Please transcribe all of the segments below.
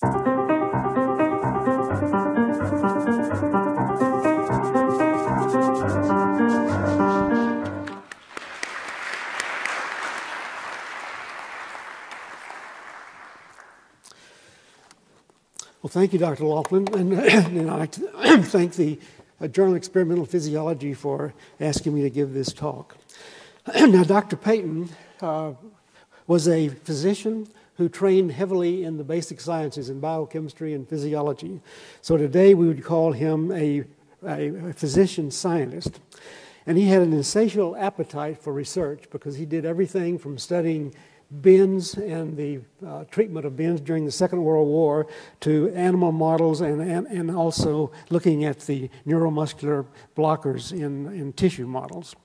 Well, thank you, Dr. Laughlin, and, and to thank the uh, Journal of Experimental Physiology for asking me to give this talk. now, Dr. Paton uh, was a physician who trained heavily in the basic sciences in biochemistry and physiology. So today we would call him a, a physician scientist. And he had an insatiable appetite for research because he did everything from studying bends and the uh, treatment of bends during the Second World War to animal models and, and, and also looking at the neuromuscular blockers in, in tissue models.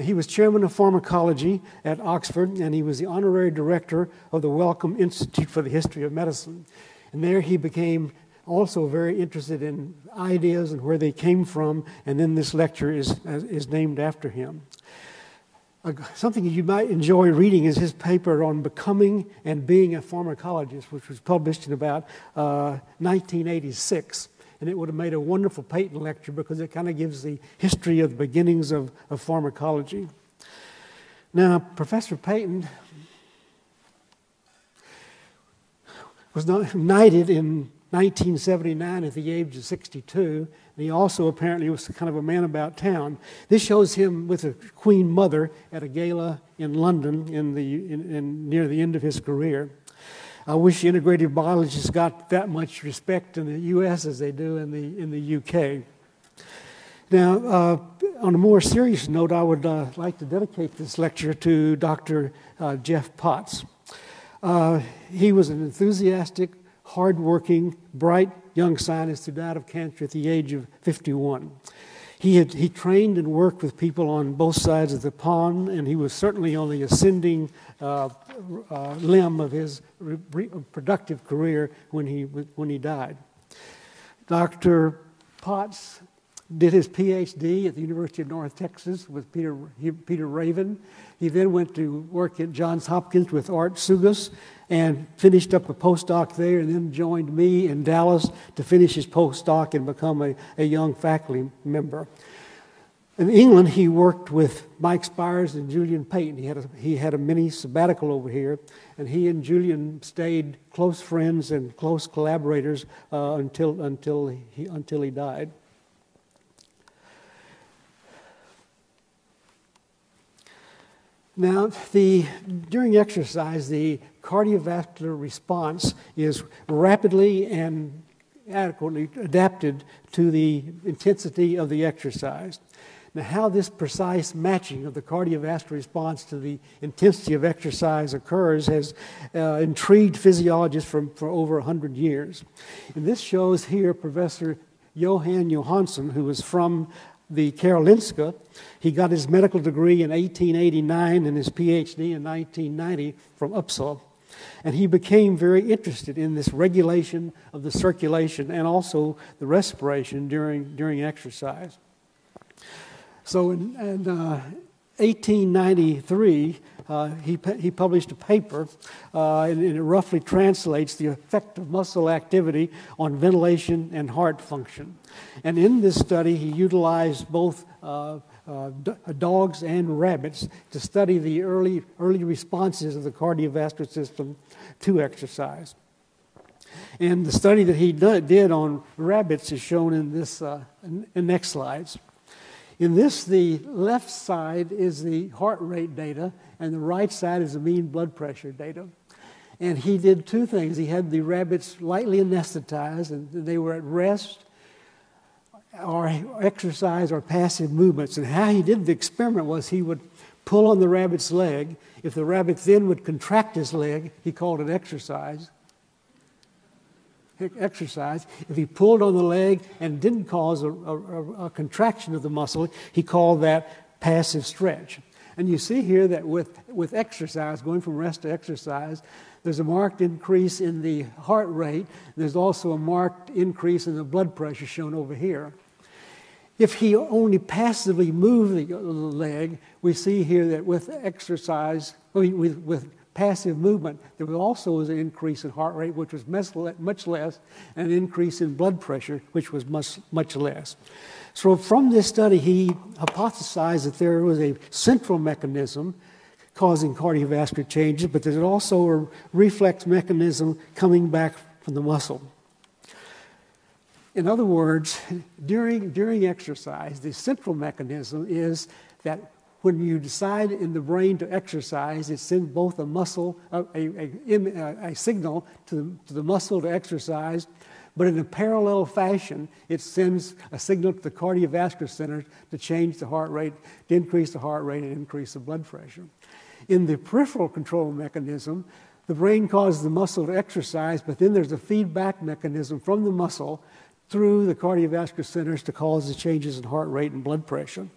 He was chairman of pharmacology at Oxford and he was the honorary director of the Wellcome Institute for the History of Medicine. And there he became also very interested in ideas and where they came from, and then this lecture is, is named after him something you might enjoy reading is his paper on becoming and being a pharmacologist, which was published in about uh, 1986. And it would have made a wonderful Paton lecture because it kind of gives the history of the beginnings of, of pharmacology. Now, Professor Paton was knighted in 1979 at the age of 62. And he also apparently was kind of a man about town. This shows him with a queen mother at a gala in London in the, in, in, near the end of his career. I wish integrative biologists got that much respect in the U.S. as they do in the, in the U.K. Now, uh, on a more serious note, I would uh, like to dedicate this lecture to Dr. Uh, Jeff Potts. Uh, he was an enthusiastic, hardworking, bright young scientist who died of cancer at the age of 51. He, had, he trained and worked with people on both sides of the pond, and he was certainly on the ascending uh, uh, limb of his re- productive career when he, when he died. Dr. Potts did his PhD at the University of North Texas with Peter, Peter Raven. He then went to work at Johns Hopkins with Art Tsougas and finished up a postdoc there and then joined me in Dallas to finish his postdoc and become a, a young faculty member. In England, he worked with Mike Spyer and Julian Paton. He had, a, he had a mini sabbatical over here, and he and Julian stayed close friends and close collaborators uh, until, until, he, until he died. Now, the, during exercise, the cardiovascular response is rapidly and adequately adapted to the intensity of the exercise. Now, how this precise matching of the cardiovascular response to the intensity of exercise occurs has uh, intrigued physiologists for, for over 100 years. And this shows here Professor Johan Johansson, who was from the Karolinska. He got his medical degree in 1889 and his PhD in 1990 from Uppsala. And he became very interested in this regulation of the circulation and also the respiration during, during exercise. So in, in uh, 1893, uh, he, he published a paper, uh, and, and, it roughly translates the effect of muscle activity on ventilation and heart function. And in this study, he utilized both uh, uh, dogs and rabbits to study the early, early responses of the cardiovascular system to exercise. And the study that he did on rabbits is shown in this uh, in next slides. In this, the left side is the heart rate data, and the right side is the mean blood pressure data. And he did two things. He had the rabbits lightly anesthetized, and they were at rest or exercise or passive movements. And how he did the experiment was he would pull on the rabbit's leg. If the rabbit then would contract his leg, he called it exercise exercise, if he pulled on the leg and didn't cause a, a, a, contraction of the muscle, he called that passive stretch. And you see here that with, with exercise, going from rest to exercise, there's a marked increase in the heart rate. There's also a marked increase in the blood pressure shown over here. If he only passively moved the leg, we see here that with exercise, with, with passive movement, there was also an increase in heart rate, which was much less, and an increase in blood pressure, which was much, much less. So, from this study, he hypothesized that there was a central mechanism causing cardiovascular changes, but there's also a reflex mechanism coming back from the muscle. In other words, during, during exercise, the central mechanism is that when you decide in the brain to exercise, it sends both a muscle, a, a, a, a signal to the, to the muscle to exercise, but in a parallel fashion, it sends a signal to the cardiovascular center to change the heart rate, to increase the heart rate and increase the blood pressure. In the peripheral control mechanism, the brain causes the muscle to exercise, but then there's a feedback mechanism from the muscle through the cardiovascular centers to cause the changes in heart rate and blood pressure.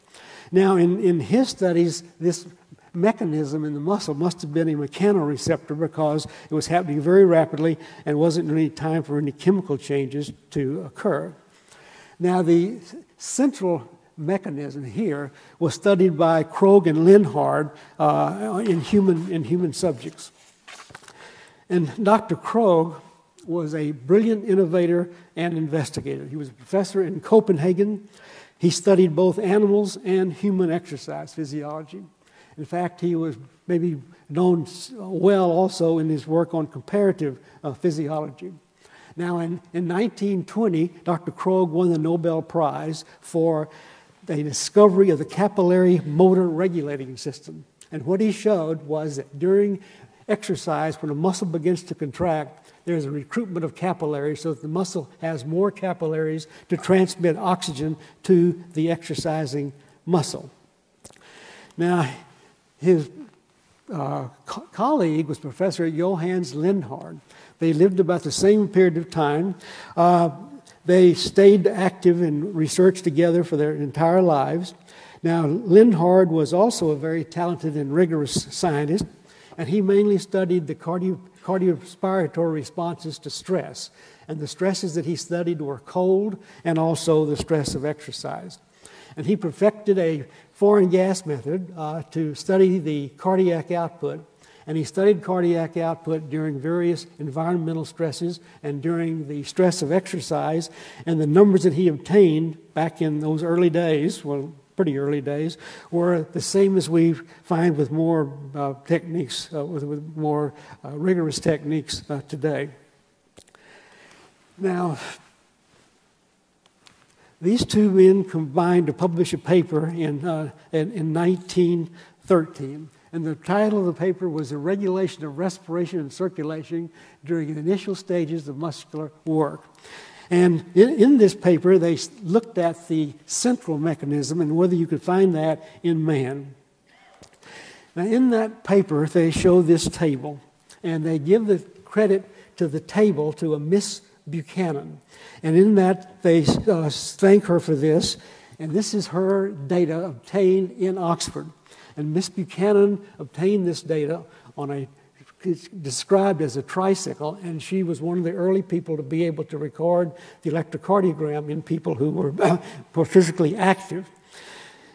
Now, in, in his studies, this mechanism in the muscle must have been a mechanoreceptor because it was happening very rapidly and wasn't any time for any chemical changes to occur. Now, the central mechanism here was studied by Krogh and Lindhard uh, in, human, in human subjects. And Dr. Krogh was a brilliant innovator and investigator. He was a professor in Copenhagen. He studied both animals and human exercise physiology. In fact, he was maybe known well also in his work on comparative uh, physiology. Now, in, in 1920, Dr. Krogh won the Nobel Prize for the discovery of the capillary motor regulating system. And what he showed was that during exercise, when a muscle begins to contract, there's a recruitment of capillaries so that the muscle has more capillaries to transmit oxygen to the exercising muscle. Now, his uh, co- colleague was Professor Johannes Lindhard. They lived about the same period of time. Uh, they stayed active in research together for their entire lives. Now, Lindhard was also a very talented and rigorous scientist, and he mainly studied the cardio- cardiorespiratory responses to stress. And the stresses that he studied were cold and also the stress of exercise. And he perfected a foreign gas method uh, to study the cardiac output. And he studied cardiac output during various environmental stresses and during the stress of exercise. And the numbers that he obtained back in those early days, well, pretty early days, were the same as we find with more uh, techniques, uh, with, with, more uh, rigorous techniques uh, today. Now, these two men combined to publish a paper in, uh, in, in 1913. And the title of the paper was The Regulation of Respiration and Circulation During the Initial Stages of Muscular Work. And in, in, this paper, they looked at the central mechanism and whether you could find that in man. Now, in that paper, they show this table, and they give the credit to the table to a Miss Buchanan. And in that, they uh, thank her for this. And this is her data obtained in Oxford. And Miss Buchanan obtained this data on a it's described as a tricycle, and she was one of the early people to be able to record the electrocardiogram in people who were, physically active.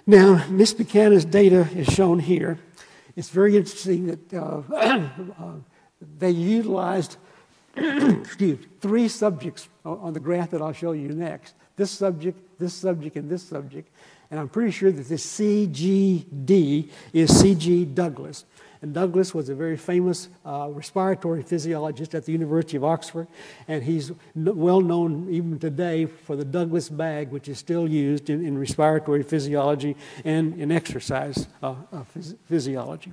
Now, Miss Buchanan's data is shown here. It's very interesting that uh, uh, they utilized excuse, three subjects on the graph that I'll show you next this subject, this subject, and this subject. And I'm pretty sure that this CGD is C.G. Douglas. And Douglas was a very famous uh, respiratory physiologist at the University of Oxford, and he's well known even today for the Douglas bag, which is still used in, in respiratory physiology and in exercise uh, uh, phys- physiology.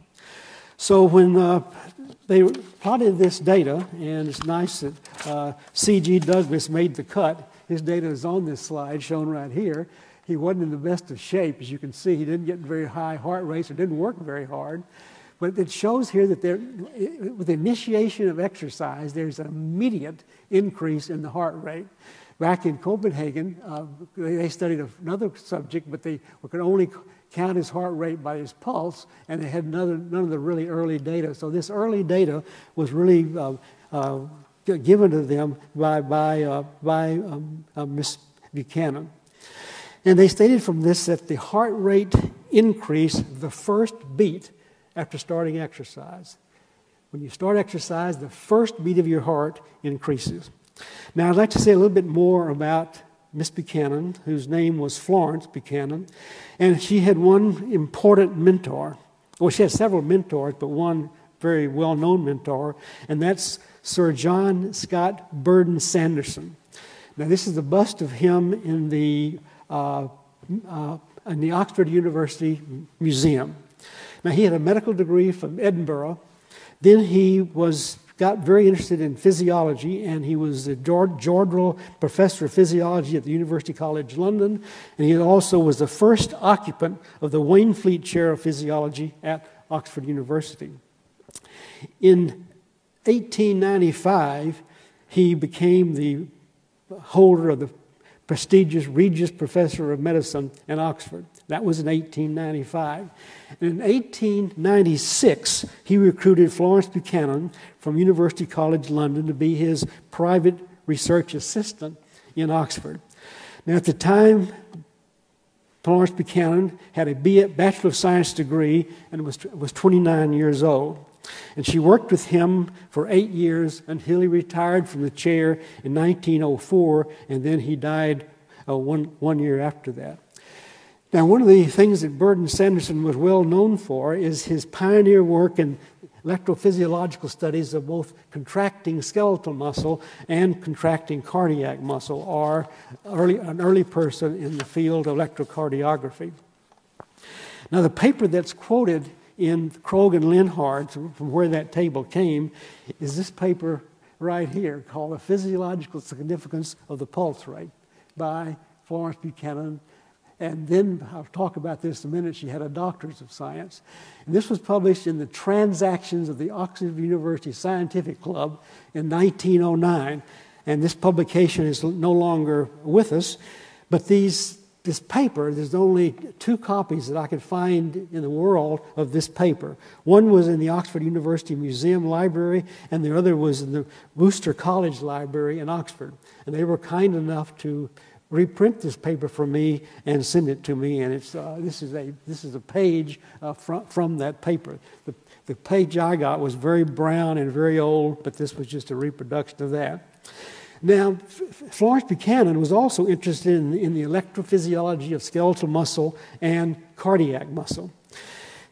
So when uh, they plotted this data, and it's nice that uh, C.G. Douglas made the cut. His data is on this slide, shown right here. He wasn't in the best of shape, as you can see. He didn't get very high heart rates or didn't work very hard. But it shows here that there, with initiation of exercise, there's an immediate increase in the heart rate. Back in Copenhagen, uh, they studied another subject, but they could only count his heart rate by his pulse, and they had none, none of the really early data. So this early data was really uh, uh, given to them by, by, uh, by um, uh, Miss Buchanan. And they stated from this that the heart rate increased the first beat after starting exercise. When you start exercise, the first beat of your heart increases. Now, I'd like to say a little bit more about Miss Buchanan, whose name was Florence Buchanan, and she had one important mentor. Well, she had several mentors, but one very well known mentor, and that's Sir John Scott Burdon Sanderson. Now, this is the bust of him in the, uh, uh, in the Oxford University Museum. Now, he had a medical degree from Edinburgh. Then he was got very interested in physiology, and he was the Jodrell Professor of Physiology at the University College London, and he also was the first occupant of the Waynflete Chair of Physiology at Oxford University. In 1895, he became the holder of the prestigious Regius Professor of Medicine in Oxford. That was in 1895. And in 1896, he recruited Florence Buchanan from University College London to be his private research assistant in Oxford. Now, at the time, Florence Buchanan had a Bachelor of Science degree and was, was 29 years old. And she worked with him for eight years until he retired from the chair in 1904, and then he died uh, one, one year after that. Now, one of the things that Burdon Sanderson was well known for is his pioneer work in electrophysiological studies of both contracting skeletal muscle and contracting cardiac muscle, or early, an early person in the field of electrocardiography. Now, the paper that's quoted in Krogh and Lindhard, from where that table came, is this paper right here called The Physiological Significance of the Pulse Rate by Florence Buchanan. And then I'll talk about this in a minute. She had a doctorate of science. And this was published in the Transactions of the Oxford University Scientific Club in 1909. And this publication is no longer with us. But these this paper, there's only two copies that I could find in the world of this paper. One was in the Oxford University Museum Library, and the other was in the Worcester College Library in Oxford. And they were kind enough to reprint this paper for me and send it to me. And it's, uh, this, is a, this is a page uh, from, from that paper. The, the page I got was very brown and very old, but this was just a reproduction of that. Now, Florence Buchanan was also interested in, in, the electrophysiology of skeletal muscle and cardiac muscle.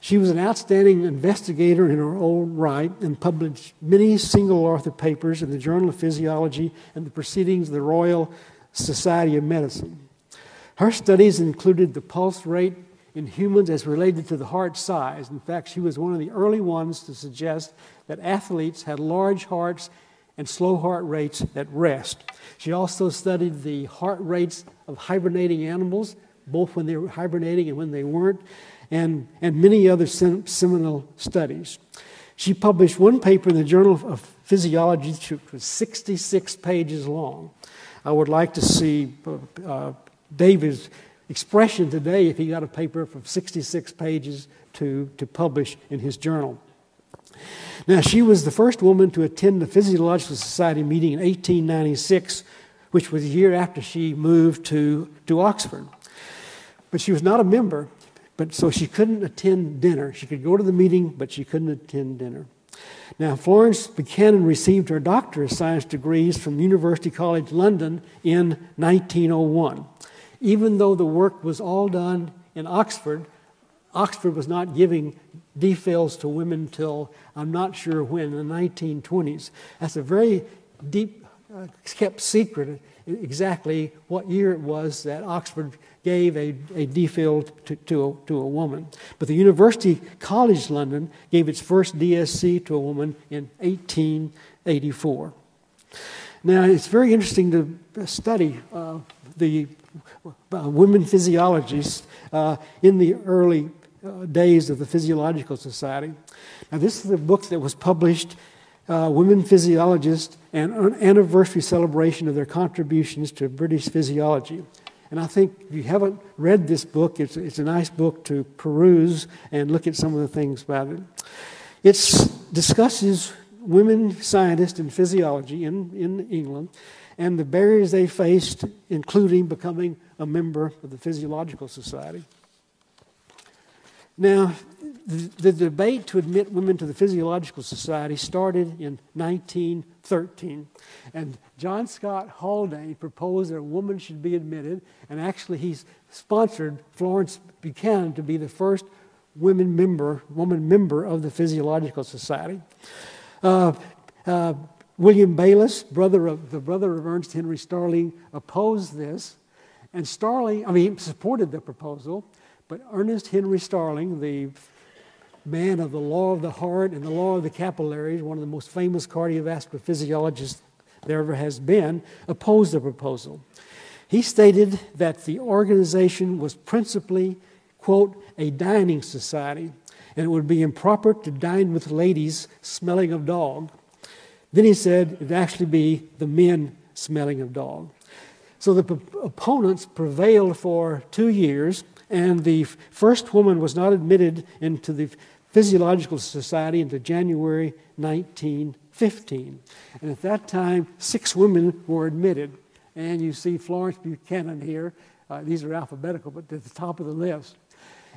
She was an outstanding investigator in her own right and published many single author papers in the Journal of Physiology and the Proceedings of the Royal Society of Medicine. Her studies included the pulse rate in humans as related to the heart size. In fact, she was one of the early ones to suggest that athletes had large hearts and slow heart rates at rest. She also studied the heart rates of hibernating animals, both when they were hibernating and when they weren't, and, and many other seminal studies. She published one paper in the Journal of Physiology, which was 66 pages long. I would like to see uh, David's expression today if he got a paper from 66 pages to, to publish in his journal. Now, she was the first woman to attend the Physiological Society meeting in 1896, which was a year after she moved to, to Oxford. But she was not a member, but so she couldn't attend dinner. She could go to the meeting, but she couldn't attend dinner. Now, Florence Buchanan received her Doctor of Science degrees from University College London in 1901. Even though the work was all done in Oxford, Oxford was not giving DPhils to women till I'm not sure when, in the 1920s. That's a very deep, uh, kept secret exactly what year it was that Oxford gave a, a DPhil to, to, a, to a woman. But the University College London gave its first DSC to a woman in 1884. Now, it's very interesting to study uh, the uh, women physiologists uh, in the early uh, days of the Physiological Society. Now, this is a book that was published, uh, Women Physiologists, and an anniversary celebration of their contributions to British physiology. And I think if you haven't read this book, it's, it's a nice book to peruse and look at some of the things about it. It discusses women scientists in physiology in, in England and the barriers they faced, including becoming a member of the Physiological Society. Now, the, debate to admit women to the Physiological Society started in 1913. And John Scott Haldane proposed that a woman should be admitted, and actually, he sponsored Florence Buchanan to be the first women member, woman member of the Physiological Society. Uh, uh, William Bayliss, brother of, the brother of Ernest Henry Starling, opposed this. And Starling, I mean, supported the proposal, but Ernest Henry Starling, the man of the law of the heart and the law of the capillaries, one of the most famous cardiovascular physiologists there ever has been, opposed the proposal. He stated that the organization was principally, quote, a dining society, and it would be improper to dine with ladies smelling of dog. Then he said it'd actually be the men smelling of dog. So the opponents prevailed for two years, and the first woman was not admitted into the Physiological Society until January 1915. And at that time, six women were admitted. And you see Florence Buchanan here. Uh, these are alphabetical, but at the top of the list.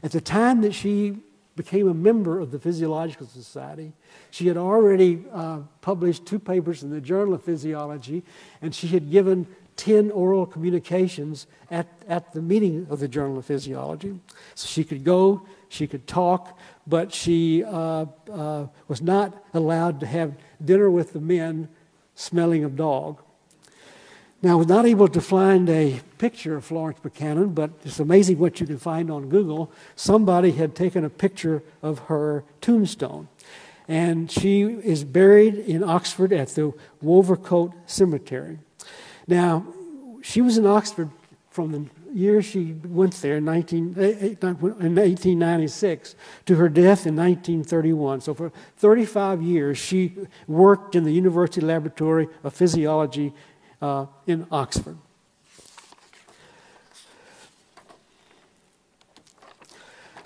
At the time that she became a member of the Physiological Society, she had already uh, published two papers in the Journal of Physiology, and she had given 10 oral communications at, at the meeting of the Journal of Physiology. So she could go, she could talk, but she uh, uh, was not allowed to have dinner with the men smelling of dog. Now, I was not able to find a picture of Florence Buchanan, but it's amazing what you can find on Google. Somebody had taken a picture of her tombstone. And she is buried in Oxford at the Wolvercote Cemetery. Now, she was in Oxford from the year she went there in, 19, eh, eh, in 1896 to her death in 1931. So, for 35 years, she worked in the University Laboratory of Physiology uh, in Oxford.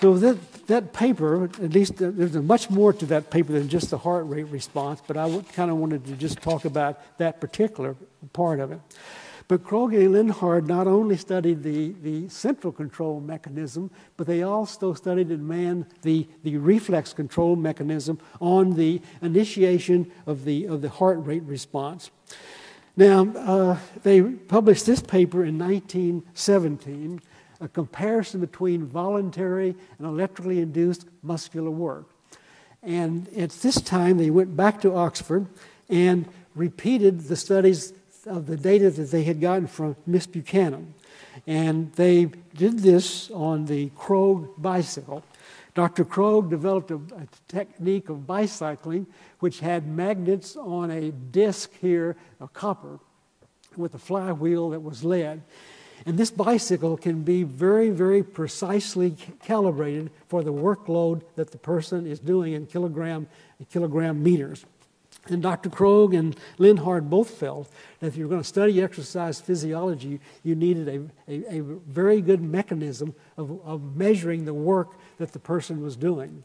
So that, that paper, at least there's much more to that paper than just the heart rate response, but I kind of wanted to just talk about that particular part of it. But Krogh and Lindhard not only studied the, the central control mechanism, but they also studied in man the, the reflex control mechanism on the initiation of the, of the heart rate response. Now, uh, they published this paper in 1917, a comparison between voluntary and electrically induced muscular work. And at this time, they went back to Oxford and repeated the studies of the data that they had gotten from Miss Buchanan. And they did this on the Krogh bicycle. Dr. Krogh developed a, a, technique of bicycling which had magnets on a disc here of copper with a flywheel that was lead. And this bicycle can be very, very precisely calibrated for the workload that the person is doing in kilogram, kilogram meters. And Dr. Krogh and Lindhard both felt that if you're going to study exercise physiology, you needed a, a, a very good mechanism of, of measuring the work that the person was doing.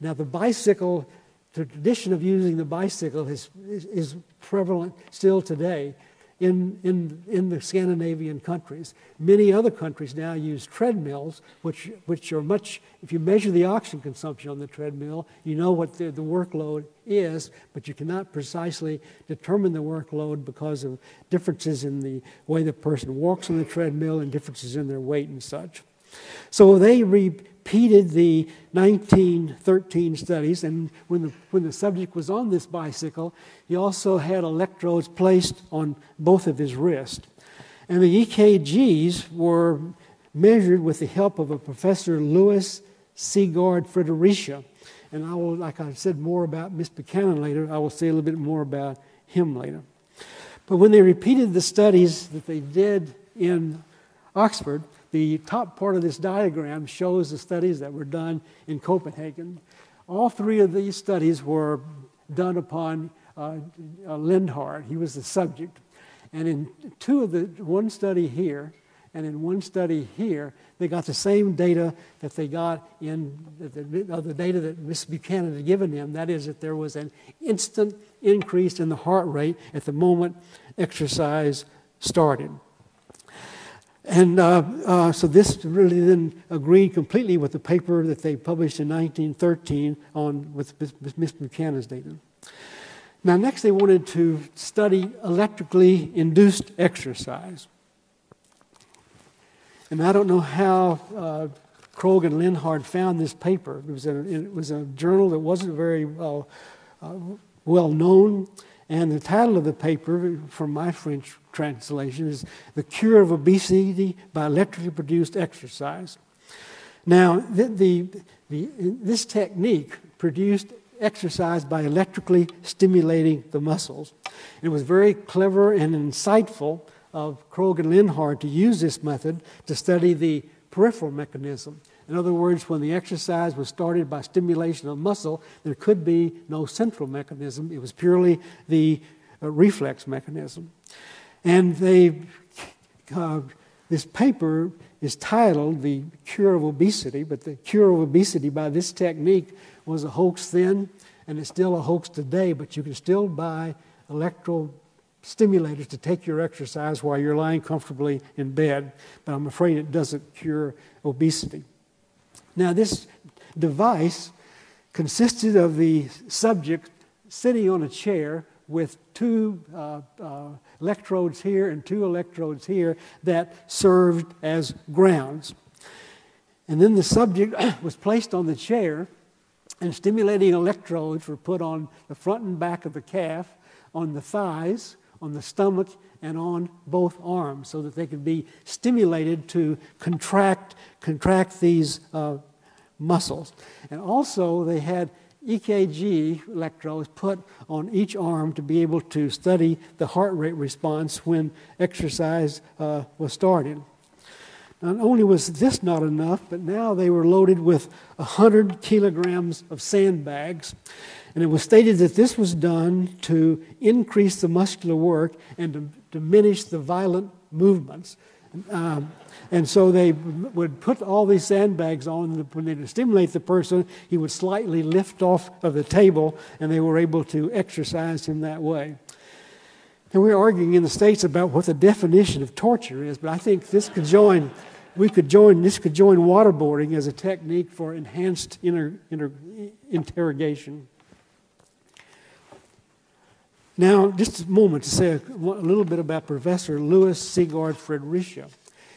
Now, the bicycle, the tradition of using the bicycle is, is, is prevalent still today in, in, in the Scandinavian countries. Many other countries now use treadmills, which, which are much, if you measure the oxygen consumption on the treadmill, you know what the, the workload is, but you cannot precisely determine the workload because of differences in the way the person walks on the treadmill and differences in their weight and such. So they repeated the 1913 studies, and when the, when the subject was on this bicycle, he also had electrodes placed on both of his wrists. And the EKGs were measured with the help of a professor, Louis Sigurd Fridericia. And I will, like I said more about Miss Buchanan later, I will say a little bit more about him later. But when they repeated the studies that they did in Oxford, the top part of this diagram shows the studies that were done in Copenhagen. All three of these studies were done upon uh, uh, Lindhard. He was the subject. And in two of the, one study here and in one study here, they got the same data that they got in the, uh, the data that Miss Buchanan had given them. That is, that there was an instant increase in the heart rate at the moment exercise started. And uh, uh, so this really then agreed completely with the paper that they published in 1913 on with Miss Buchanan's data. Now, next they wanted to study electrically induced exercise. And I don't know how uh, Krogh and Lindhard found this paper. It was, a, it was a journal that wasn't very uh, well known. And the title of the paper, from my French translation, is The Cure of Obesity by Electrically Produced Exercise. Now, the, the, the, this technique produced exercise by electrically stimulating the muscles. It was very clever and insightful of Krogh and Lindhard to use this method to study the peripheral mechanism. In other words, when the exercise was started by stimulation of muscle, there could be no central mechanism. It was purely the uh, reflex mechanism. And they, uh, this paper is titled The Cure of Obesity, but the cure of obesity by this technique was a hoax then, and it's still a hoax today, but you can still buy electro stimulators to take your exercise while you're lying comfortably in bed, but I'm afraid it doesn't cure obesity. Now, this device consisted of the subject sitting on a chair with two uh, uh, electrodes here and two electrodes here that served as grounds. And then the subject was placed on the chair, and stimulating electrodes were put on the front and back of the calf, on the thighs, on the stomach and on both arms so that they could be stimulated to contract, contract these uh, muscles. And also, they had EKG electrodes put on each arm to be able to study the heart rate response when exercise uh, was started. Not only was this not enough, but now they were loaded with 100 kilograms of sandbags. And it was stated that this was done to increase the muscular work and to diminish the violent movements. Um, and so they would put all these sandbags on. When they stimulate the person, he would slightly lift off of the table, and they were able to exercise him that way. And we're arguing in the States about what the definition of torture is, but I think this could join, we could join, this could join waterboarding as a technique for enhanced inter, inter, interrogation. Now, just a moment to say a, a little bit about Professor Louis Sigurd Fridericia.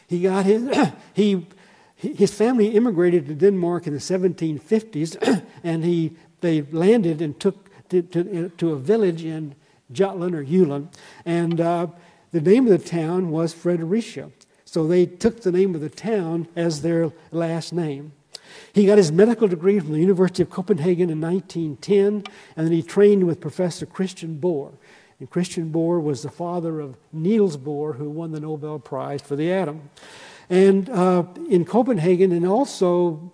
He got his, he, his family immigrated to Denmark in the 1750s, and he, they landed and took to, to, to a village in Jutland or Jutland, and uh, the name of the town was Fredericia. So they took the name of the town as their last name. He got his medical degree from the University of Copenhagen in 1910, and then he trained with Professor Christian Bohr. And Christian Bohr was the father of Niels Bohr, who won the Nobel Prize for the atom. And uh, in Copenhagen, and also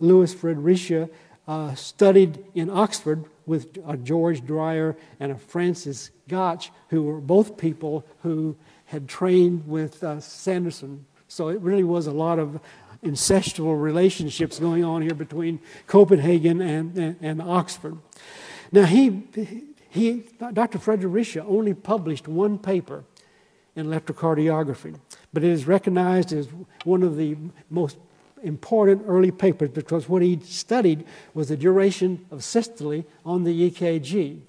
Louis Fridericia uh, studied in Oxford with uh, George Dreyer and a Francis Gotch, who were both people who had trained with uh, Sanderson. So it really was a lot of incestual relationships going on here between Copenhagen and, and, and Oxford. Now, he, he, Dr. Fridericia only published one paper in electrocardiography, but it is recognized as one of the most important early papers because what he studied was the duration of systole on the EKG.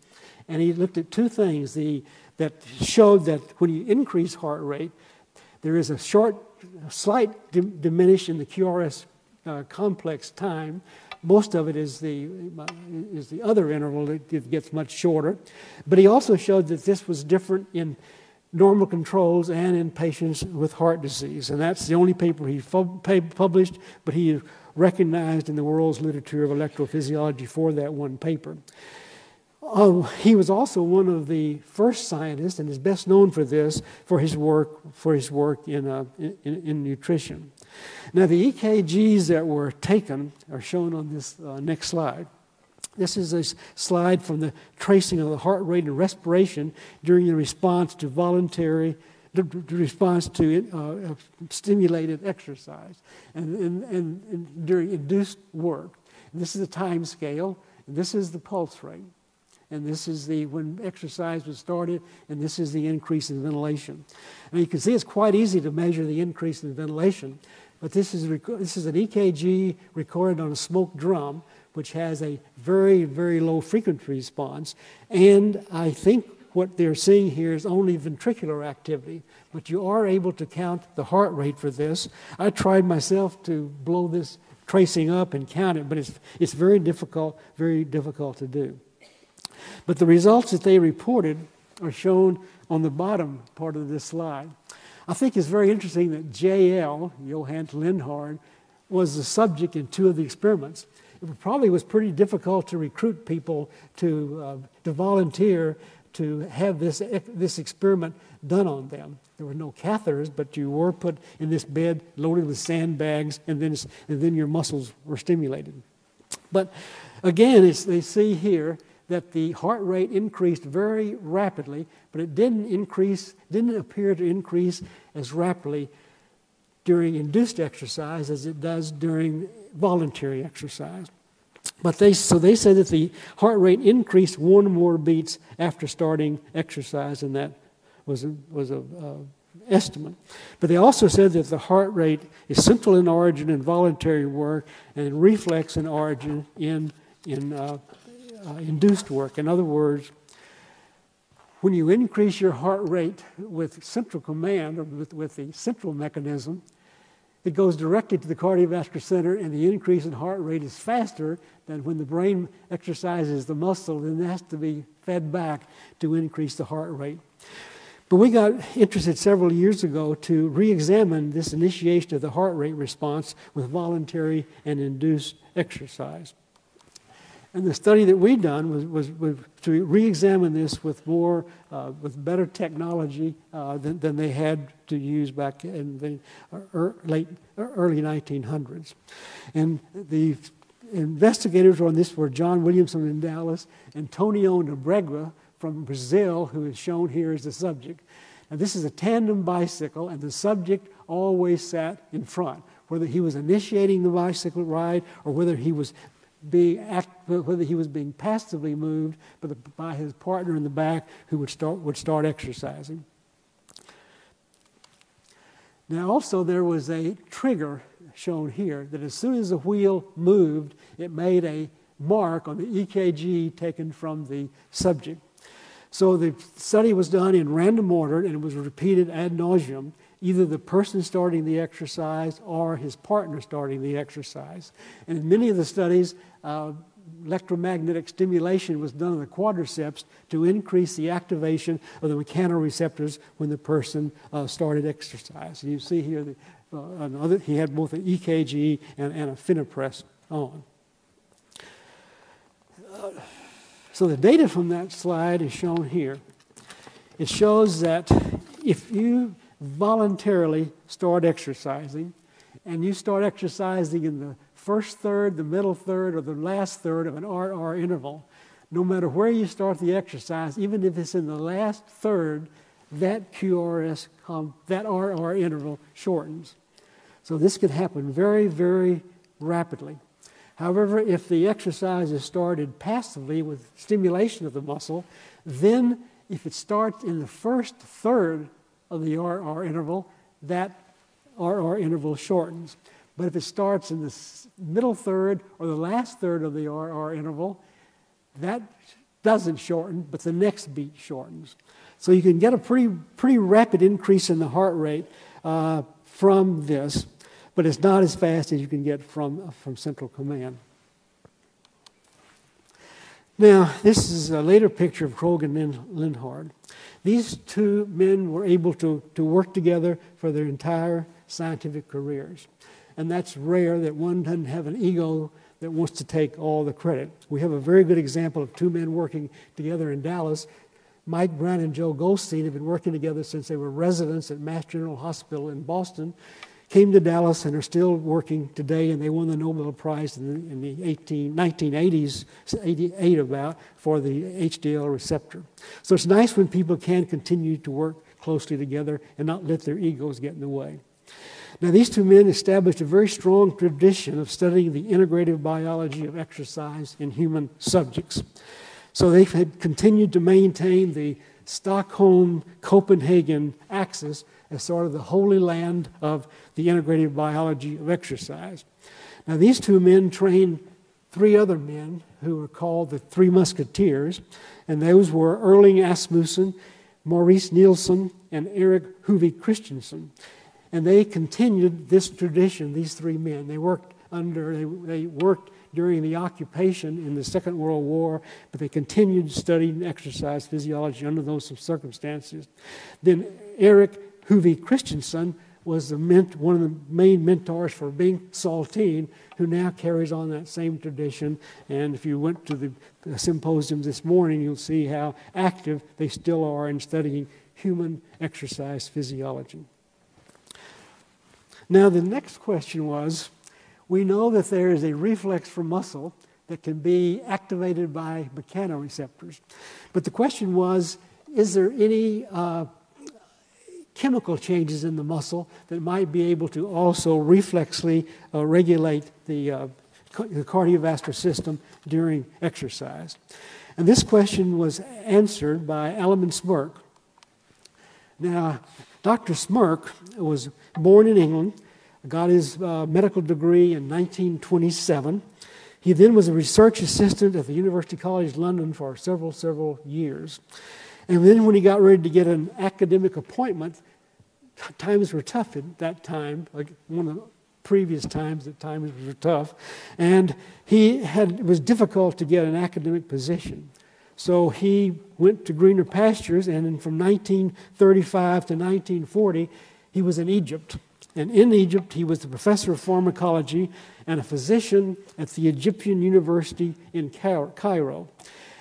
And he looked at two things the, that showed that when you increase heart rate, there is a short slight diminish in the QRS uh, complex time. Most of it is the, is the other interval, that gets much shorter. But he also showed that this was different in normal controls and in patients with heart disease. And that's the only paper he published, but he is recognized in the world's literature of electrophysiology for that one paper. Uh, he was also one of the first scientists, and is best known for this for his work for his work in, uh, in, in, nutrition. Now, the EKGs that were taken are shown on this uh, next slide. This is a slide from the tracing of the heart rate and respiration during the response to voluntary the, response to uh, stimulated exercise and, and, and, and during induced work. This is the time scale, this is the pulse rate. and this is the when exercise was started, and this is the increase in ventilation. And you can see it's quite easy to measure the increase in ventilation, but this is, this is an EKG recorded on a smoke drum, which has a very, very low frequency response. And I think what they're seeing here is only ventricular activity, but you are able to count the heart rate for this. I tried myself to blow this tracing up and count it, but it's, it's very difficult, very difficult to do. But the results that they reported are shown on the bottom part of this slide. I think it's very interesting that J.L., Johann Lindhard, was the subject in two of the experiments. It probably was pretty difficult to recruit people to, uh, to volunteer to have this, this experiment done on them. There were no catheters, but you were put in this bed loaded with sandbags, and then, and then your muscles were stimulated. But again, as they see here that the heart rate increased very rapidly, but it didn't increase, didn't appear to increase as rapidly during induced exercise as it does during voluntary exercise. But they, so they say that the heart rate increased one more beats after starting exercise, and that was a, was a estimate. But they also said that the heart rate is central in origin in voluntary work and reflex in origin in, in uh, uh, induced work. In other words, when you increase your heart rate with central command or with, with the central mechanism, it goes directly to the cardiovascular center, and the increase in heart rate is faster than when the brain exercises the muscle, and it has to be fed back to increase the heart rate. But we got interested several years ago to re examine this initiation of the heart rate response with voluntary and induced exercise. And the study that we done was, was, was to re-examine this with more, uh, with better technology uh, than, than they had to use back in the late, early 1900s. And the investigators on this were John Williamson in Dallas, Antonio Nóbrega from Brazil, who is shown here as the subject. And this is a tandem bicycle, and the subject always sat in front whether he was initiating the bicycle ride or whether he was being act, whether he was being passively moved by, the, by his partner in the back who would start, would start exercising. Now, also, there was a trigger shown here that as soon as the wheel moved, it made a mark on the EKG taken from the subject. So the study was done in random order and it was repeated ad nauseum either the person starting the exercise or his partner starting the exercise. And in many of the studies, uh, electromagnetic stimulation was done on the quadriceps to increase the activation of the mechanoreceptors when the person uh, started exercise. And you see here, the, uh, another, he had both an EKG and, and a Finapres on. Uh, so the data from that slide is shown here. It shows that if you voluntarily start exercising, and you start exercising in the first third, the middle third, or the last third of an RR interval, no matter where you start the exercise, even if it's in the last third, that QRS, that RR interval shortens. So this can happen very, very rapidly. However, if the exercise is started passively with stimulation of the muscle, then if it starts in the first third of the RR interval, that RR interval shortens. But if it starts in the middle third or the last third of the RR interval, that doesn't shorten, but the next beat shortens. So you can get a pretty, pretty rapid increase in the heart rate uh, from this, but it's not as fast as you can get from, from central command. Now, this is a later picture of Krogh and Lindhard. These two men were able to, to work together for their entire scientific careers. And that's rare that one doesn't have an ego that wants to take all the credit. We have a very good example of two men working together in Dallas. Mike Brown and Joe Goldstein have been working together since they were residents at Mass General Hospital in Boston came to Dallas and are still working today, and they won the Nobel Prize in the, in the 18, 1980s, 88 about, for the HDL receptor. So it's nice when people can continue to work closely together and not let their egos get in the way. Now, these two men established a very strong tradition of studying the integrative biology of exercise in human subjects. So they had continued to maintain the Stockholm Copenhagen axis as sort of the holy land of the integrative biology of exercise. Now, these two men trained three other men who were called the Three Musketeers, and those were Erling Asmussen, Marius Nielsen, and Erik Hohwü Christensen. And they continued this tradition, these three men. They worked under, they, they worked during the occupation in the Second World War, but they continued studying exercise physiology under those circumstances. Then Erik Hohwü Christensen was the ment- one of the main mentors for Bengt Saltin, who now carries on that same tradition. And if you went to the symposium this morning, you'll see how active they still are in studying human exercise physiology. Now, the next question was we know that there is a reflex for muscle that can be activated by mechanoreceptors. But the question was is there any uh, chemical changes in the muscle that might be able to also reflexly uh, regulate the, uh, the cardiovascular system during exercise? And this question was answered by Aleman Smirk. Now, Dr. Smirk was born in England got his uh, medical degree in 1927. He then was a research assistant at the University College London for several, several years. And then when he got ready to get an academic appointment, times were tough at that time, like one of the previous times that times were tough. And he had, it was difficult to get an academic position. So he went to greener pastures, and from 1935 to 1940, he was in Egypt and in Egypt, he was the professor of pharmacology and a physician at the Egyptian University in Cairo.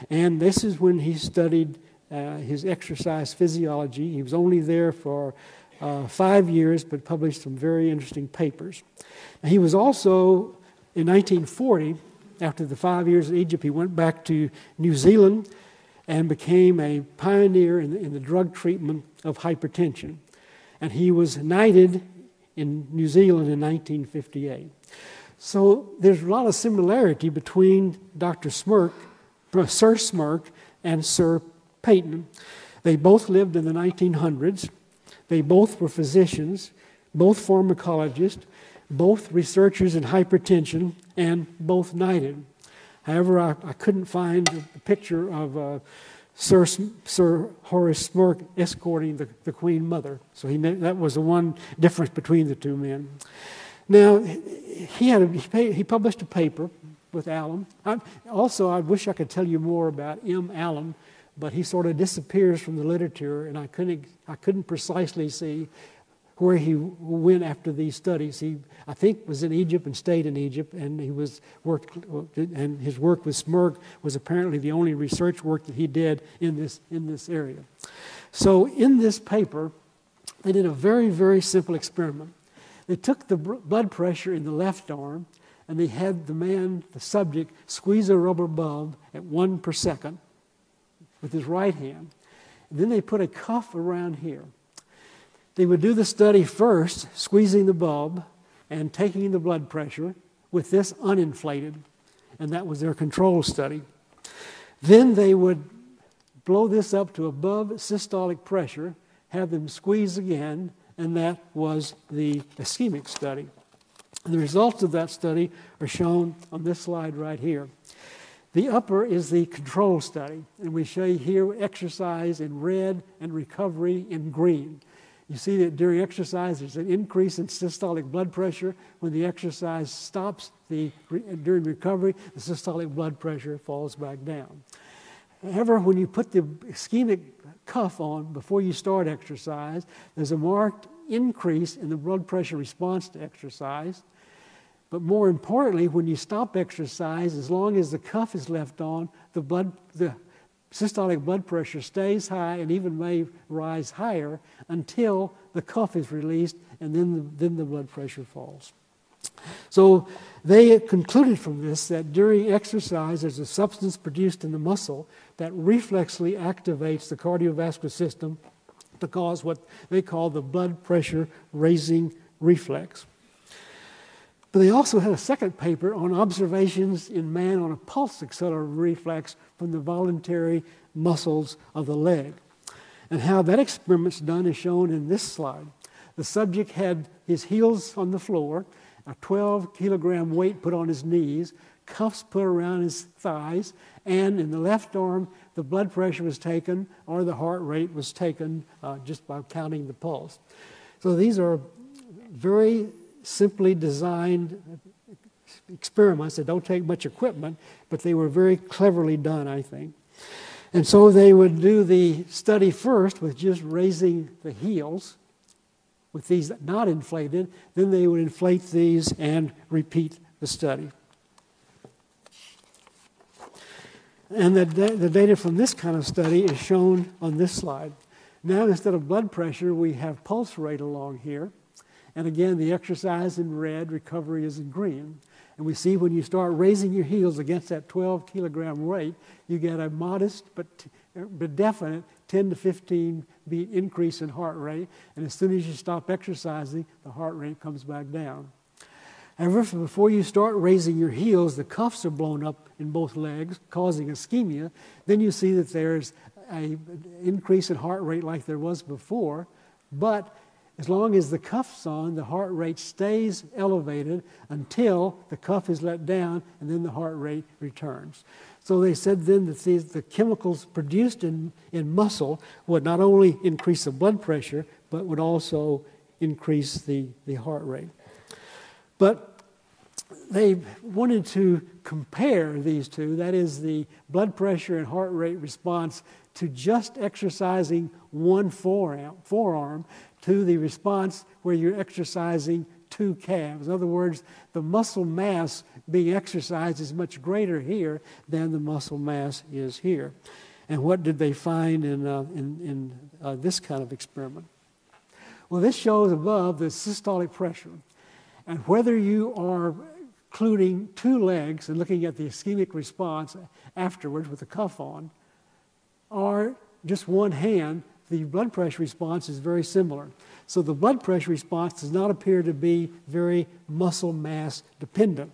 And this is when he studied uh, his exercise physiology. He was only there for uh, five years, but published some very interesting papers. And he was also, in 1940, after the five years in Egypt, he went back to New Zealand and became a pioneer in in the drug treatment of hypertension. And he was knighted in New Zealand in 1958. So there's a lot of similarity between Dr. Smirk, Sir Smirk, and Sir Paton. They both lived in the 1900s. They both were physicians, both pharmacologists, both researchers in hypertension, and both knighted. However, I, I couldn't find a picture of uh, Sir, Sir Horace Smirk escorting the, the Queen Mother. So he, that was the one difference between the two men. Now, he, had a, he published a paper with Alam. I, also, I wish I could tell you more about M. Alam, but he sort of disappears from the literature, and I couldn't, I couldn't precisely see where he went after these studies. He, I think, was in Egypt and stayed in Egypt, and he was worked, and his work with Smirk was apparently the only research work that he did in this in this area. So, in this paper, they did a very very simple experiment. They took the blood pressure in the left arm, and they had the man, the subject, squeeze a rubber bulb at one per second with his right hand. And then they put a cuff around here. They would do the study first, squeezing the bulb and taking the blood pressure with this uninflated, and that was their control study. Then they would blow this up to above systolic pressure, have them squeeze again, and that was the ischemic study. And the results of that study are shown on this slide right here. The upper is the control study, and we show you here exercise in red and recovery in green. You see that during exercise, there's an increase in systolic blood pressure. When the exercise stops, the, during recovery, the systolic blood pressure falls back down. However, when you put the ischemic cuff on before you start exercise, there's a marked increase in the blood pressure response to exercise. But more importantly, when you stop exercise, as long as the cuff is left on, the blood, the systolic blood pressure stays high and even may rise higher until the cuff is released and then the, then the blood pressure falls. So they concluded from this that during exercise, there's a substance produced in the muscle that reflexly activates the cardiovascular system to cause what they call the blood pressure raising reflex. But they also had a second paper on observations in man on a pulse accelerated reflex from the voluntary muscles of the leg. And how that experiment's done is shown in this slide. The subject had his heels on the floor, a 12 kilogram weight put on his knees, cuffs put around his thighs, and in the left arm, the blood pressure was taken or the heart rate was taken uh, just by counting the pulse. So these are very simply designed experiments that don't take much equipment, but they were very cleverly done, I think. And so they would do the study first with just raising the heels with these not inflated, then they would inflate these and repeat the study. And the, the data from this kind of study is shown on this slide. Now, instead of blood pressure, we have pulse rate along here. And again, the exercise in red, recovery is in green. And we see when you start raising your heels against that 12 kilogram weight, you get a modest but, but definite 10 to 15 beat increase in heart rate. And as soon as you stop exercising, the heart rate comes back down. However, before you start raising your heels, the cuffs are blown up in both legs, causing ischemia. Then you see that there's an increase in heart rate like there was before, but as long as the cuff's on, the heart rate stays elevated until the cuff is let down and then the heart rate returns. So they said then that these, the chemicals produced in, in muscle would not only increase the blood pressure, but would also increase the, the heart rate. But they wanted to compare these two, that is, the blood pressure and heart rate response to just exercising one forearm, forearm to the response where you're exercising two calves. In other words, the muscle mass being exercised is much greater here than the muscle mass is here. And what did they find in, uh, in, in uh, this kind of experiment? Well, this shows above the systolic pressure. And whether you are including two legs and looking at the ischemic response afterwards with the cuff on, or just one hand, the blood pressure response is very similar. So the blood pressure response does not appear to be very muscle mass dependent.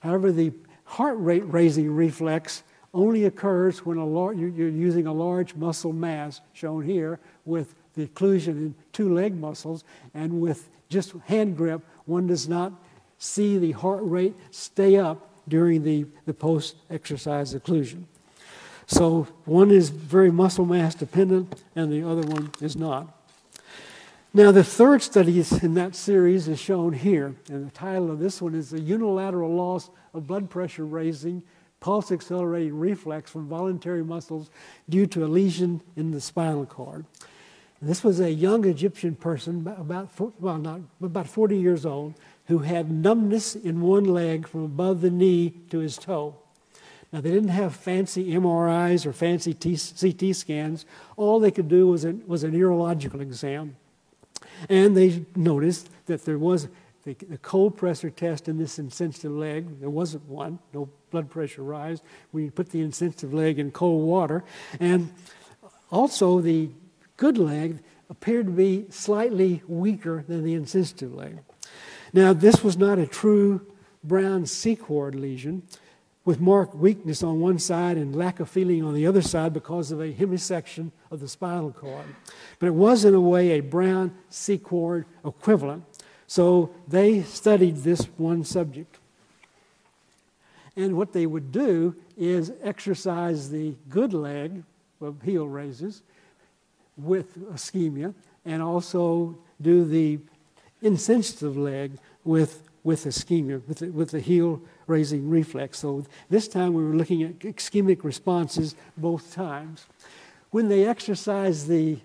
However, the heart rate raising reflex only occurs when lar- you're using a large muscle mass, shown here, with the occlusion in two leg muscles, and with just hand grip, one does not see the heart rate stay up during the, the post exercise occlusion. So one is very muscle mass dependent, and the other one is not. Now, the third study in that series is shown here, and the title of this one is The Unilateral Loss of Blood Pressure Raising Pulse Accelerating Reflex from Voluntary Muscles Due to a Lesion in the Spinal Cord. And this was a young Egyptian person, about, well, not, about 40 years old, who had numbness in one leg from above the knee to his toe. Now, they didn't have fancy MRIs or fancy CT scans. All they could do was a, was a neurological exam. And they noticed that there was the, the cold pressor test in this insensitive leg. There wasn't one, no blood pressure rise. We put the insensitive leg in cold water. And also, the good leg appeared to be slightly weaker than the insensitive leg. Now, this was not a true Brown-Séquard lesion with marked weakness on one side and lack of feeling on the other side because of a hemisection of the spinal cord. But it was, in a way, a Brown Sequard equivalent. So they studied this one subject. And what they would do is exercise the good leg of heel raises with ischemia and also do the insensitive leg with, with ischemia, with the, with the heel raising reflex. So this time we were looking at ischemic responses both times. When they exercised the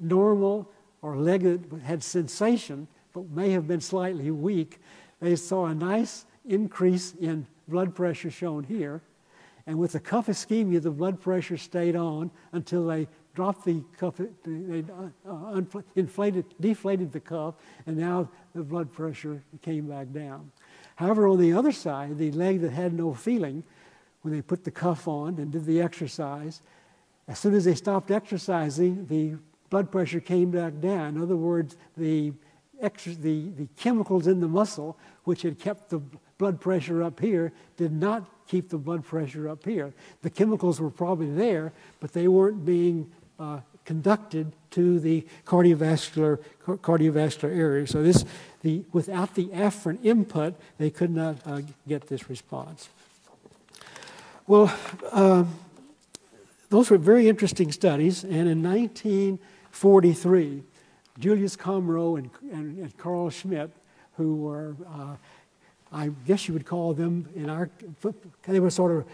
normal or leg that had sensation but may have been slightly weak, they saw a nice increase in blood pressure shown here. And with the cuff ischemia, the blood pressure stayed on until they dropped the cuff, they uh, inflated, deflated the cuff, and now the blood pressure came back down. However, on the other side, the leg that had no feeling, when they put the cuff on and did the exercise, as soon as they stopped exercising, the blood pressure came back down. In other words, the the, the chemicals in the muscle, which had kept the blood pressure up here, did not keep the blood pressure up here. The chemicals were probably there, but they weren't being uh, conducted to the cardiovascular cardiovascular area. So this, the without the afferent input, they could not uh, get this response. Well, uh, those were very interesting studies, and in 1943, Julius Comroe and, and, and Carl Schmidt, who were, uh, I guess you would call them in our, they were sort of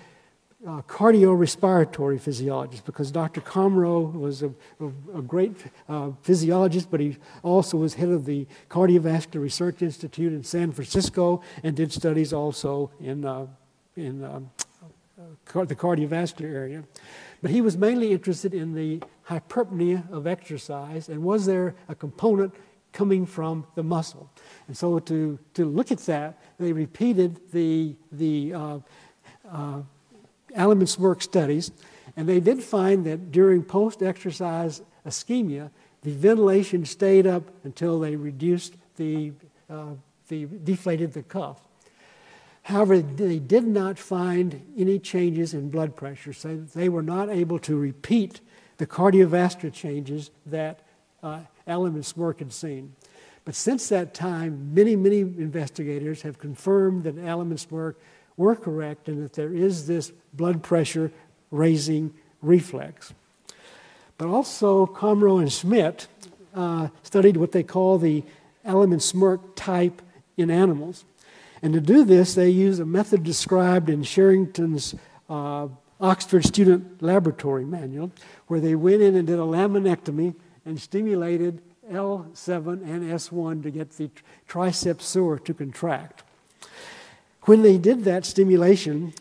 uh, cardiorespiratory physiologist because Dr. Comroe was a, a, a great uh, physiologist, but he also was head of the Cardiovascular Research Institute in San Francisco and did studies also in, uh, in uh, the cardiovascular area. But he was mainly interested in the hyperpnea of exercise and was there a component coming from the muscle? And so to, to look at that, they repeated the, the uh, Allemans studies, and they did find that during post exercise ischemia, the ventilation stayed up until they reduced the, uh, the deflated the cuff. However, they did not find any changes in blood pressure, so they were not able to repeat the cardiovascular changes that uh, Smirk had seen. But since that time, many, many investigators have confirmed that and Smirk were correct and that there is this blood pressure raising reflex. But also, Comroe and Schmidt uh, studied what they call the Allemans-Smirk type in animals. And to do this, they used a method described in Sherrington's uh, Oxford Student Laboratory Manual, where they went in and did a laminectomy and stimulated L7 and S1 to get the triceps surae to contract. When they did that stimulation,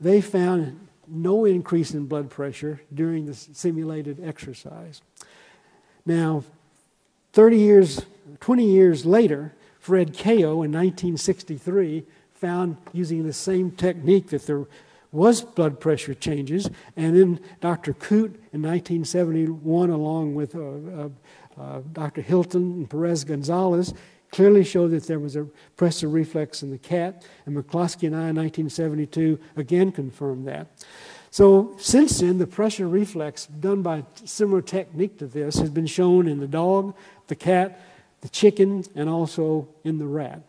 they found no increase in blood pressure during the simulated exercise. Now, 30 years, 20 years later, Fred Kao in 1963 found using the same technique that there was blood pressure changes, and then Dr. Coote in 1971, along with uh, uh, uh, Dr. Hilton and Perez Gonzalez, clearly showed that there was a pressor reflex in the cat, and McCloskey and I in 1972 again confirmed that. So since then, the pressor reflex done by similar technique to this has been shown in the dog, the cat, the chicken, and also in the rat.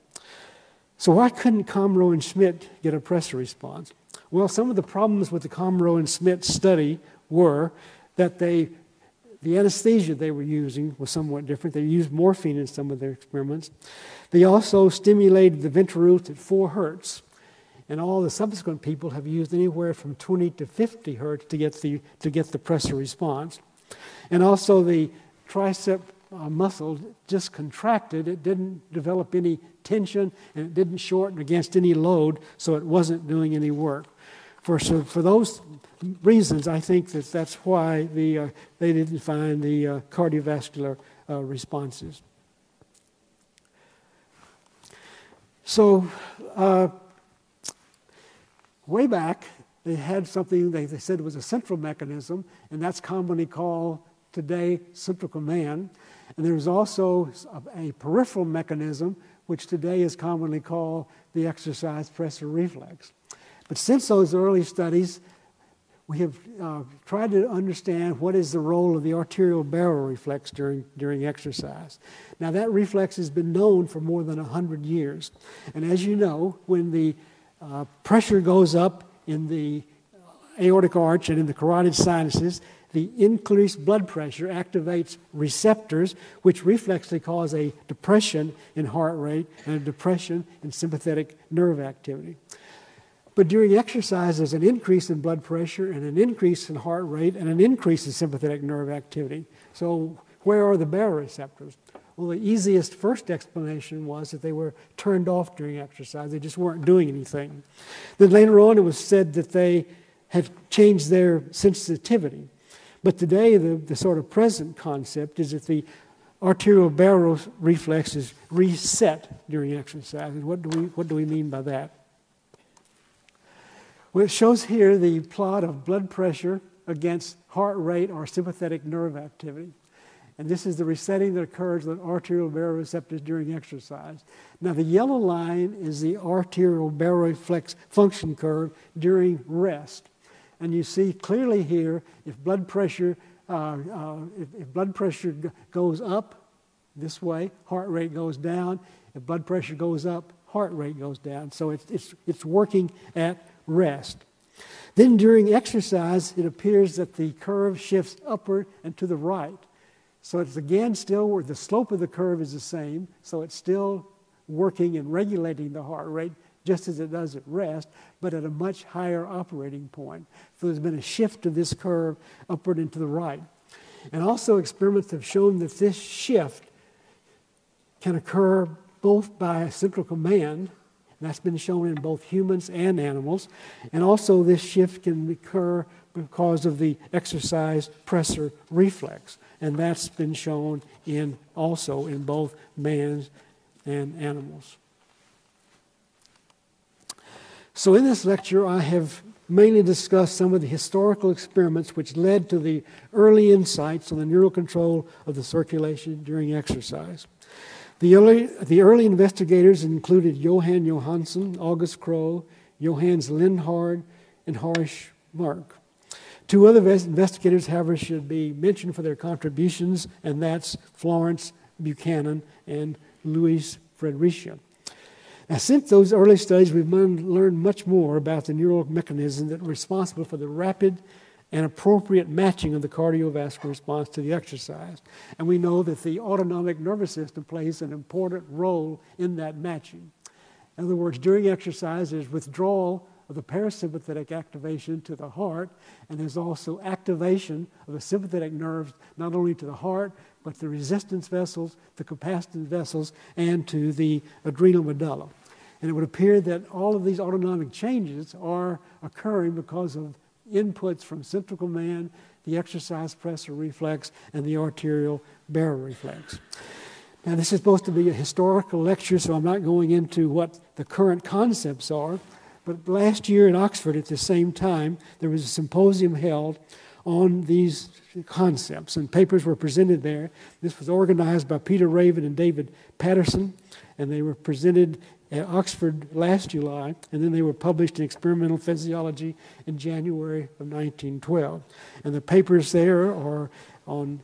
So why couldn't Comroe and Schmidt get a pressor response? Well, some of the problems with the Comroe and Schmidt study were that they the anesthesia they were using was somewhat different. They used morphine in some of their experiments. They also stimulated the ventral at 4 hertz. And all the subsequent people have used anywhere from 20 to 50 hertz to get the, to get the pressor response. And also the tricep uh, muscle just contracted. It didn't develop any tension and it didn't shorten against any load, so it wasn't doing any work. For, so for those reasons, I think that that's why the, uh, they didn't find the uh, cardiovascular uh, responses. So, uh, way back, they had something they, they said was a central mechanism, and that's commonly called today central command. And there was also a, a peripheral mechanism, which today is commonly called the exercise pressor reflex. But since those early studies, we have uh, tried to understand what is the role of the arterial baroreflex during, during exercise. Now, that reflex has been known for more than 100 years. And as you know, when the uh, pressure goes up in the aortic arch and in the carotid sinuses, the increased blood pressure activates receptors, which reflexly cause a depression in heart rate and a depression in sympathetic nerve activity. But during exercise, there's an increase in blood pressure and an increase in heart rate and an increase in sympathetic nerve activity. So, where are the baroreceptors? Well, the easiest first explanation was that they were turned off during exercise. They just weren't doing anything. Then later on, it was said that they had changed their sensitivity. But today, the, the sort of present concept is that the arterial baroreflex is reset during exercise. And what do we, what do we mean by that? Well, it shows here the plot of blood pressure against heart rate or sympathetic nerve activity. And this is the resetting that occurs with arterial baroreceptors during exercise. Now, the yellow line is the arterial baroreflex function curve during rest. And you see clearly here if blood pressure, uh, uh, if, if blood pressure g- goes up this way, heart rate goes down. If blood pressure goes up, heart rate goes down. So it's, it's, it's working at rest. Then during exercise, it appears that the curve shifts upward and to the right. So it's again still where the slope of the curve is the same, so it's still working and regulating the heart rate just as it does at rest, but at a much higher operating point. So there's been a shift of this curve upward and to the right. And also, experiments have shown that this shift can occur both by a central command, that's been shown in both humans and animals, and also this shift can occur because of the exercise pressor reflex and that's been shown in also in both man and animals. So, in this lecture, I have mainly discussed some of the historical experiments which led to the early insights on the neural control of the circulation during exercise. The early, the early investigators included Johan Johansson, August Krogh, Johannes Lindhard, and Horace Smirk. Two other investigators, however, should be mentioned for their contributions, and that's Florence Buchanan and Louis Fridericia. Now, since those early studies, we've learned much more about the neural mechanisms that are responsible for the rapid and appropriate matching of the cardiovascular response to the exercise. And we know that the autonomic nervous system plays an important role in that matching. In other words, during exercise, there's withdrawal of the parasympathetic activation to the heart, and there's also activation of the sympathetic nerves, not only to the heart, but the resistance vessels, the capacitance vessels, and to the adrenal medulla. And it would appear that all of these autonomic changes are occurring because of inputs from central command, the exercise pressor reflex, and the arterial baroreflex. Now, this is supposed to be a historical lecture, so I'm not going into what the current concepts are. But last year in Oxford, at the same time, there was a symposium held on these concepts, and papers were presented there. This was organized by Peter Raven and David Paterson, and they were presented at Oxford last July, and then they were published in Experimental Physiology in January of 1912. And the papers there are on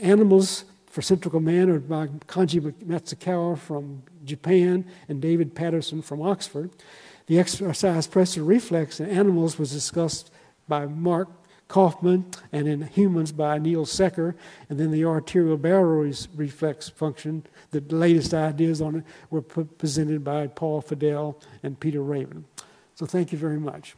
animals for central command by Kanji Matsukawa from Japan and David Paterson from Oxford. The exercise pressor reflex in animals was discussed by Mark Kaufman and in humans by Neil Secher, and then the arterial baroreflex function, the latest ideas on it were presented by Paul Fadel and Peter Raven. So thank you very much.